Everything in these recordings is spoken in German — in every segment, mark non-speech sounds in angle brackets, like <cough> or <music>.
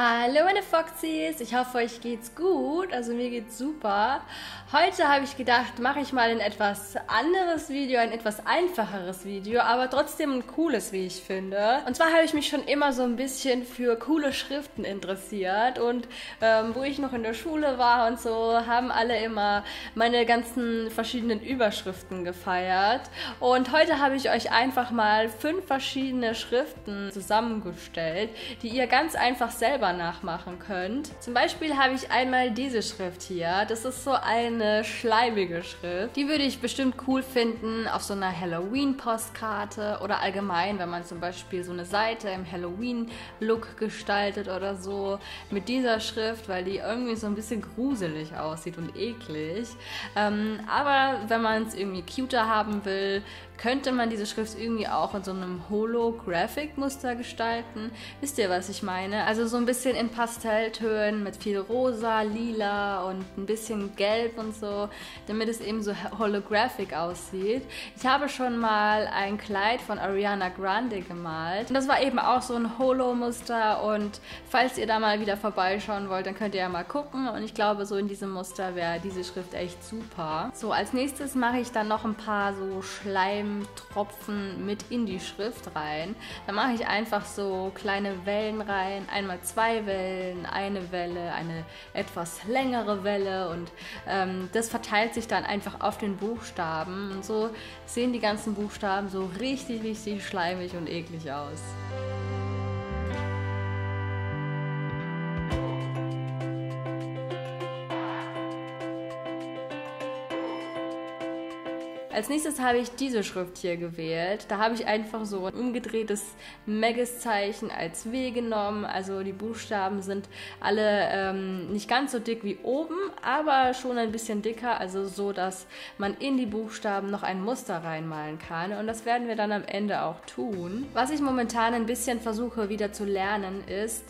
Hallo meine Foxies, ich hoffe euch geht's gut, also mir geht's super. Heute habe ich gedacht, mache ich mal ein etwas anderes Video, ein etwas einfacheres Video, aber trotzdem ein cooles, wie ich finde. Und zwar habe ich mich schon immer so ein bisschen für coole Schriften interessiert und ähm, wo ich noch in der Schule war und so, haben alle immer meine ganzen verschiedenen Überschriften gefeiert. Und heute habe ich euch einfach mal fünf verschiedene Schriften zusammengestellt, die ihr ganz einfach selber selber nachmachen könnt. Zum Beispiel habe ich einmal diese Schrift hier. Das ist so eine schleimige Schrift. Die würde ich bestimmt cool finden auf so einer Halloween-Postkarte oder allgemein, wenn man zum Beispiel so eine Seite im Halloween-Look gestaltet oder so mit dieser Schrift, weil die irgendwie so ein bisschen gruselig aussieht und eklig. Ähm, aber wenn man es irgendwie cuter haben will, könnte man diese Schrift irgendwie auch in so einem Holographic-Muster gestalten. Wisst ihr, was ich meine? Also so ein bisschen in Pastelltönen mit viel rosa, lila und ein bisschen gelb und so, damit es eben so holographic aussieht. Ich habe schon mal ein Kleid von Ariana Grande gemalt und das war eben auch so ein Holo-Muster und falls ihr da mal wieder vorbeischauen wollt, dann könnt ihr ja mal gucken und ich glaube, so in diesem Muster wäre diese Schrift echt super. So, als nächstes mache ich dann noch ein paar so Schleim Tropfen mit in die Schrift rein. Da mache ich einfach so kleine Wellen rein, einmal zwei Wellen, eine Welle, eine etwas längere Welle und ähm, das verteilt sich dann einfach auf den Buchstaben und so sehen die ganzen Buchstaben so richtig, richtig schleimig und eklig aus. Als nächstes habe ich diese Schrift hier gewählt. Da habe ich einfach so ein umgedrehtes Megas-Zeichen als W genommen. Also die Buchstaben sind alle ähm, nicht ganz so dick wie oben, aber schon ein bisschen dicker. Also so, dass man in die Buchstaben noch ein Muster reinmalen kann. Und das werden wir dann am Ende auch tun. Was ich momentan ein bisschen versuche wieder zu lernen ist,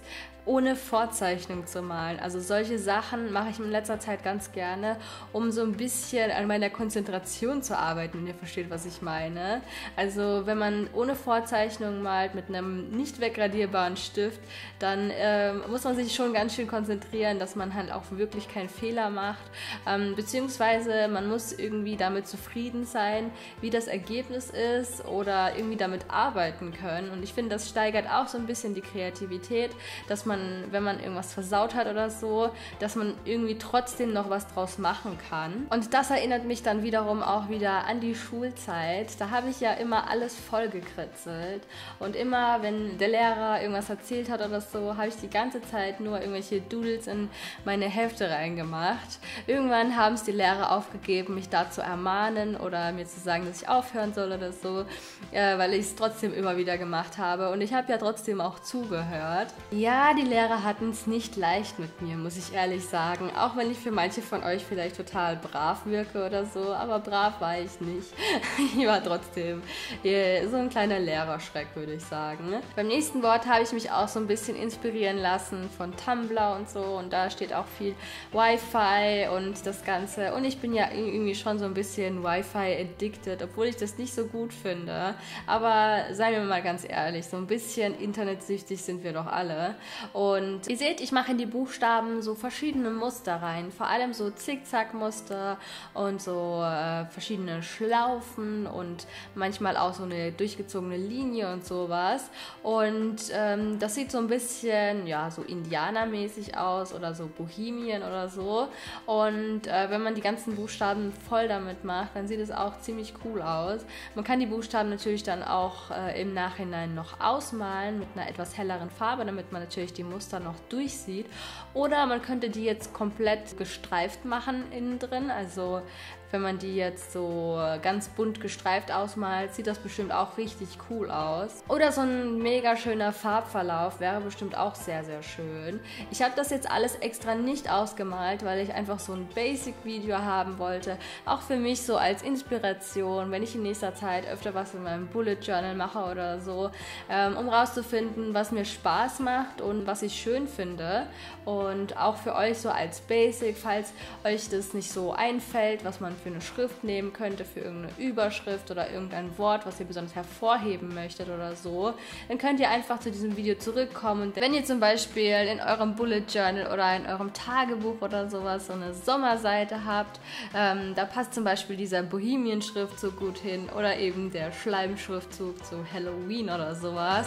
ohne Vorzeichnung zu malen. Also solche Sachen mache ich in letzter Zeit ganz gerne, um so ein bisschen an meiner Konzentration zu arbeiten, wenn ihr versteht, was ich meine. Also wenn man ohne Vorzeichnung malt mit einem nicht wegradierbaren Stift, dann äh, muss man sich schon ganz schön konzentrieren, dass man halt auch wirklich keinen Fehler macht. Ähm, beziehungsweise man muss irgendwie damit zufrieden sein, wie das Ergebnis ist oder irgendwie damit arbeiten können. Und ich finde, das steigert auch so ein bisschen die Kreativität, dass man man, wenn man irgendwas versaut hat oder so, dass man irgendwie trotzdem noch was draus machen kann. Und das erinnert mich dann wiederum auch wieder an die Schulzeit. Da habe ich ja immer alles vollgekritzelt. Und immer, wenn der Lehrer irgendwas erzählt hat oder so, habe ich die ganze Zeit nur irgendwelche Doodles in meine Hefte reingemacht. Irgendwann haben es die Lehrer aufgegeben, mich da zu ermahnen oder mir zu sagen, dass ich aufhören soll oder so, äh, weil ich es trotzdem immer wieder gemacht habe. Und ich habe ja trotzdem auch zugehört. Ja, die Lehrer hatten es nicht leicht mit mir, muss ich ehrlich sagen. Auch wenn ich für manche von euch vielleicht total brav wirke oder so, aber brav war ich nicht. <laughs> ich war trotzdem so ein kleiner Lehrerschreck, würde ich sagen. Ne? Beim nächsten Wort habe ich mich auch so ein bisschen inspirieren lassen von Tumblr und so und da steht auch viel Wi-Fi und das Ganze. Und ich bin ja irgendwie schon so ein bisschen Wi-Fi addicted, obwohl ich das nicht so gut finde. Aber seien wir mal ganz ehrlich, so ein bisschen internetsüchtig sind wir doch alle. Und ihr seht, ich mache in die Buchstaben so verschiedene Muster rein. Vor allem so Zickzackmuster und so äh, verschiedene Schlaufen und manchmal auch so eine durchgezogene Linie und sowas. Und ähm, das sieht so ein bisschen, ja, so indianermäßig aus oder so Bohemien oder so. Und äh, wenn man die ganzen Buchstaben voll damit macht, dann sieht es auch ziemlich cool aus. Man kann die Buchstaben natürlich dann auch äh, im Nachhinein noch ausmalen mit einer etwas helleren Farbe, damit man natürlich die Muster noch durchsieht. Oder man könnte die jetzt komplett gestreift machen innen drin. Also wenn man die jetzt so ganz bunt gestreift ausmalt, sieht das bestimmt auch richtig cool aus. Oder so ein mega schöner Farbverlauf wäre bestimmt auch sehr, sehr schön. Ich habe das jetzt alles extra nicht ausgemalt, weil ich einfach so ein Basic-Video haben wollte. Auch für mich so als Inspiration, wenn ich in nächster Zeit öfter was in meinem Bullet Journal mache oder so, ähm, um rauszufinden, was mir Spaß macht und was ich schön finde. Und auch für euch so als Basic, falls euch das nicht so einfällt, was man für eine Schrift nehmen könnte, für irgendeine Überschrift oder irgendein Wort, was ihr besonders hervorheben möchtet oder so, dann könnt ihr einfach zu diesem Video zurückkommen. Wenn ihr zum Beispiel in eurem Bullet Journal oder in eurem Tagebuch oder sowas so eine Sommerseite habt, ähm, da passt zum Beispiel dieser Bohemian-Schriftzug gut hin oder eben der Schleimschriftzug zu Halloween oder sowas.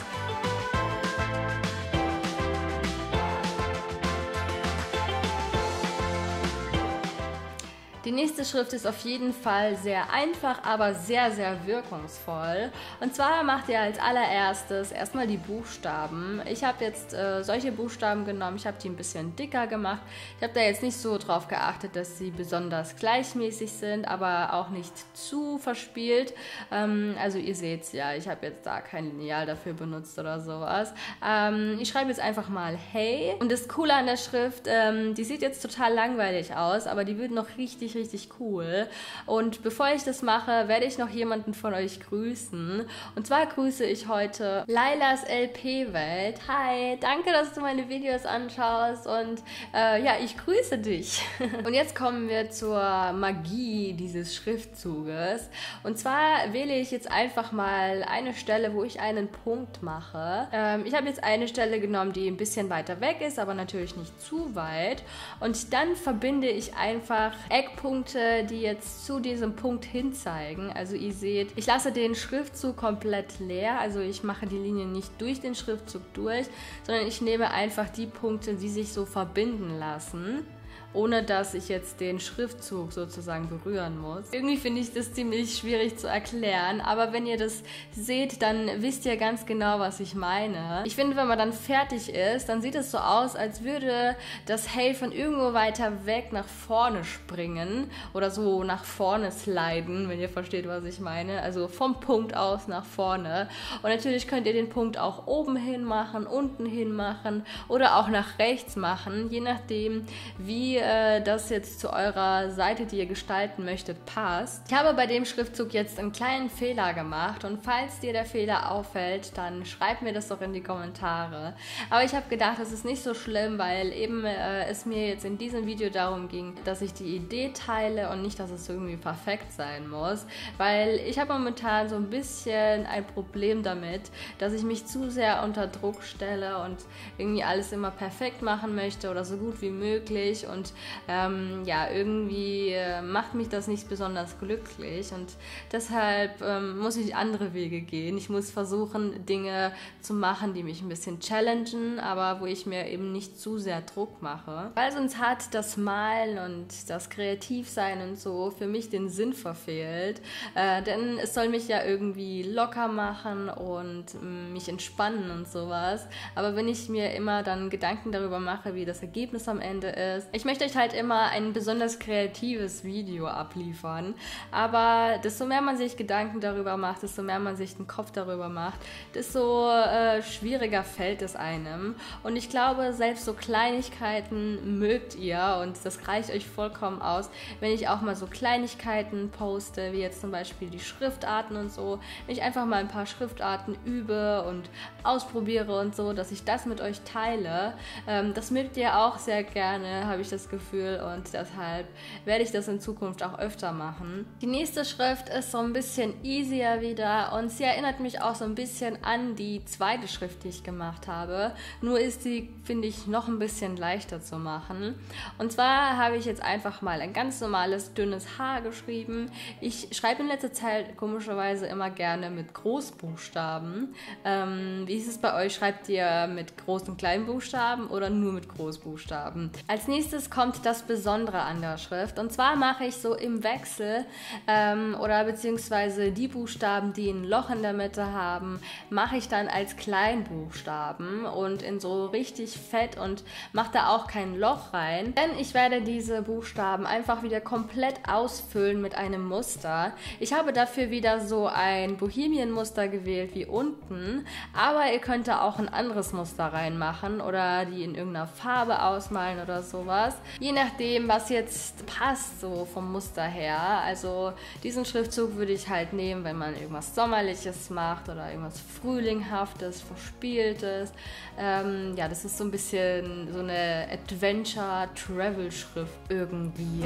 Die nächste Schrift ist auf jeden Fall sehr einfach, aber sehr, sehr wirkungsvoll. Und zwar macht ihr als allererstes erstmal die Buchstaben. Ich habe jetzt äh, solche Buchstaben genommen, ich habe die ein bisschen dicker gemacht. Ich habe da jetzt nicht so drauf geachtet, dass sie besonders gleichmäßig sind, aber auch nicht zu verspielt. Ähm, also ihr seht es ja, ich habe jetzt da kein Lineal dafür benutzt oder sowas. Ähm, ich schreibe jetzt einfach mal Hey. Und das Coole an der Schrift, ähm, die sieht jetzt total langweilig aus, aber die wird noch richtig richtig, richtig cool. Und bevor ich das mache, werde ich noch jemanden von euch grüßen. Und zwar grüße ich heute Lailas LP-Welt. Hi, danke, dass du meine Videos anschaust und äh, ja, ich grüße dich. <laughs> und jetzt kommen wir zur Magie dieses Schriftzuges. Und zwar wähle ich jetzt einfach mal eine Stelle, wo ich einen Punkt mache. Ähm, ich habe jetzt eine Stelle genommen, die ein bisschen weiter weg ist, aber natürlich nicht zu weit. Und dann verbinde ich einfach Eckpunkte Punkte, die jetzt zu diesem Punkt hin zeigen. Also ihr seht, ich lasse den Schriftzug komplett leer, also ich mache die Linie nicht durch den Schriftzug durch, sondern ich nehme einfach die Punkte, die sich so verbinden lassen ohne dass ich jetzt den Schriftzug sozusagen berühren muss. Irgendwie finde ich das ziemlich schwierig zu erklären, aber wenn ihr das seht, dann wisst ihr ganz genau, was ich meine. Ich finde, wenn man dann fertig ist, dann sieht es so aus, als würde das Hey von irgendwo weiter weg nach vorne springen oder so nach vorne sliden, wenn ihr versteht, was ich meine. Also vom Punkt aus nach vorne. Und natürlich könnt ihr den Punkt auch oben hin machen, unten hin machen oder auch nach rechts machen, je nachdem, wie äh, das jetzt zu eurer Seite, die ihr gestalten möchtet, passt. Ich habe bei dem Schriftzug jetzt einen kleinen Fehler gemacht und falls dir der Fehler auffällt, dann schreib mir das doch in die Kommentare. Aber ich habe gedacht, das ist nicht so schlimm, weil eben äh, es mir jetzt in diesem Video darum ging, dass ich die Idee teile und nicht, dass es irgendwie perfekt sein muss, weil ich habe momentan so ein bisschen ein Problem damit, dass ich mich zu sehr unter Druck stelle und irgendwie alles immer perfekt machen möchte oder so gut wie möglich und ähm, ja, irgendwie äh, macht mich das nicht besonders glücklich und deshalb ähm, muss ich andere Wege gehen. Ich muss versuchen, Dinge zu machen, die mich ein bisschen challengen, aber wo ich mir eben nicht zu sehr Druck mache. Weil sonst hat das Malen und das Kreativsein und so für mich den Sinn verfehlt, äh, denn es soll mich ja irgendwie locker machen und äh, mich entspannen und sowas. Aber wenn ich mir immer dann Gedanken darüber mache, wie das Ergebnis am Ende ist, ich möchte möchte euch halt immer ein besonders kreatives Video abliefern. Aber desto mehr man sich Gedanken darüber macht, desto mehr man sich den Kopf darüber macht, desto äh, schwieriger fällt es einem. Und ich glaube, selbst so Kleinigkeiten mögt ihr und das reicht euch vollkommen aus, wenn ich auch mal so Kleinigkeiten poste, wie jetzt zum Beispiel die Schriftarten und so. Wenn ich einfach mal ein paar Schriftarten übe und ausprobiere und so, dass ich das mit euch teile. Ähm, das mögt ihr auch sehr gerne, habe ich das Gefühl und deshalb werde ich das in Zukunft auch öfter machen. Die nächste Schrift ist so ein bisschen easier wieder und sie erinnert mich auch so ein bisschen an die zweite Schrift, die ich gemacht habe. Nur ist sie, finde ich, noch ein bisschen leichter zu machen. Und zwar habe ich jetzt einfach mal ein ganz normales dünnes H geschrieben. Ich schreibe in letzter Zeit komischerweise immer gerne mit Großbuchstaben. Ähm, wie ist es bei euch? Schreibt ihr mit Groß- und Kleinbuchstaben oder nur mit Großbuchstaben? Als nächstes kommt kommt das Besondere an der Schrift. Und zwar mache ich so im Wechsel ähm, oder beziehungsweise die Buchstaben, die ein Loch in der Mitte haben, mache ich dann als Kleinbuchstaben und in so richtig fett und mache da auch kein Loch rein. Denn ich werde diese Buchstaben einfach wieder komplett ausfüllen mit einem Muster. Ich habe dafür wieder so ein Bohemian-Muster gewählt wie unten, aber ihr könnt da auch ein anderes Muster reinmachen oder die in irgendeiner Farbe ausmalen oder sowas. Je nachdem, was jetzt passt, so vom Muster her. Also diesen Schriftzug würde ich halt nehmen, wenn man irgendwas Sommerliches macht oder irgendwas Frühlinghaftes, Verspieltes. Ähm, ja, das ist so ein bisschen so eine Adventure-Travel-Schrift irgendwie.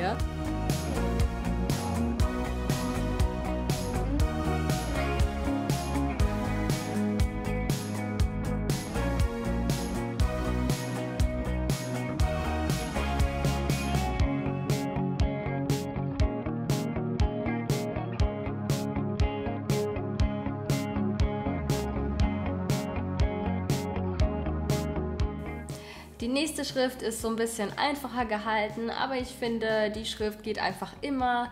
Die nächste Schrift ist so ein bisschen einfacher gehalten, aber ich finde, die Schrift geht einfach immer.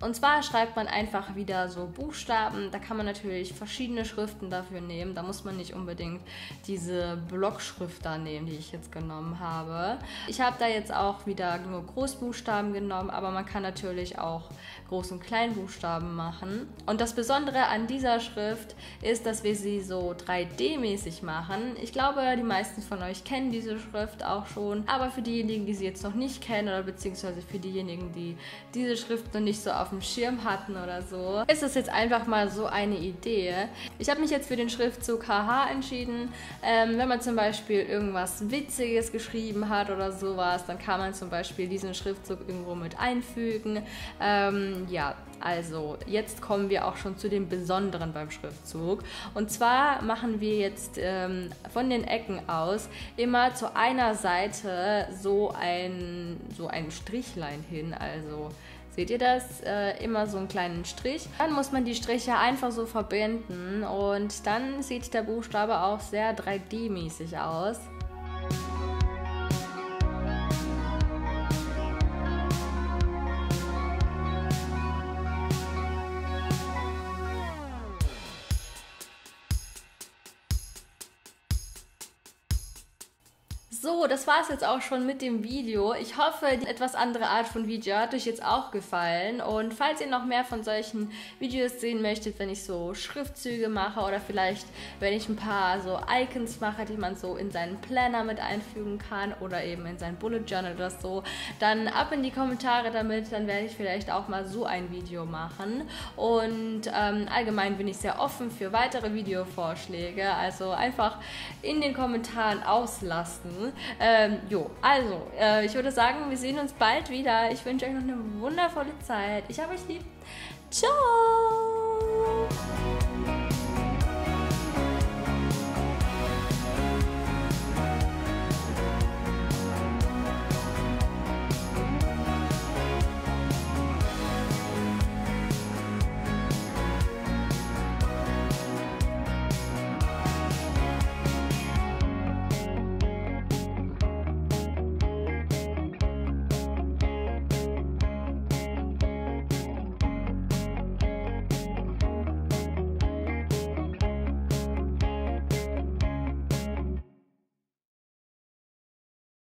Und zwar schreibt man einfach wieder so Buchstaben. Da kann man natürlich verschiedene Schriften dafür nehmen. Da muss man nicht unbedingt diese Blockschrift da nehmen, die ich jetzt genommen habe. Ich habe da jetzt auch wieder nur Großbuchstaben genommen, aber man kann natürlich auch Groß- und Kleinbuchstaben machen. Und das Besondere an dieser Schrift ist, dass wir sie so 3D-mäßig machen. Ich glaube, die meisten von euch kennen diese Schrift auch schon. Aber für diejenigen, die sie jetzt noch nicht kennen oder beziehungsweise für diejenigen, die diese Schrift noch nicht so auf auf dem Schirm hatten oder so, ist es jetzt einfach mal so eine Idee. Ich habe mich jetzt für den Schriftzug HH entschieden. Ähm, wenn man zum Beispiel irgendwas Witziges geschrieben hat oder sowas, dann kann man zum Beispiel diesen Schriftzug irgendwo mit einfügen. Ähm, ja, also jetzt kommen wir auch schon zu dem Besonderen beim Schriftzug. Und zwar machen wir jetzt ähm, von den Ecken aus immer zu einer Seite so ein, so ein Strichlein hin. Also Seht ihr das? Äh, immer so einen kleinen Strich. Dann muss man die Striche einfach so verbinden und dann sieht der Buchstabe auch sehr 3D-mäßig aus. War es jetzt auch schon mit dem Video. Ich hoffe, die etwas andere Art von Video hat euch jetzt auch gefallen. Und falls ihr noch mehr von solchen Videos sehen möchtet, wenn ich so Schriftzüge mache oder vielleicht, wenn ich ein paar so Icons mache, die man so in seinen Planner mit einfügen kann oder eben in sein Bullet Journal oder so, dann ab in die Kommentare damit. Dann werde ich vielleicht auch mal so ein Video machen. Und ähm, allgemein bin ich sehr offen für weitere Videovorschläge. Also einfach in den Kommentaren auslassen. Ähm, jo, also, äh, ich würde sagen, wir sehen uns bald wieder. Ich wünsche euch noch eine wundervolle Zeit. Ich habe euch lieb. Ciao!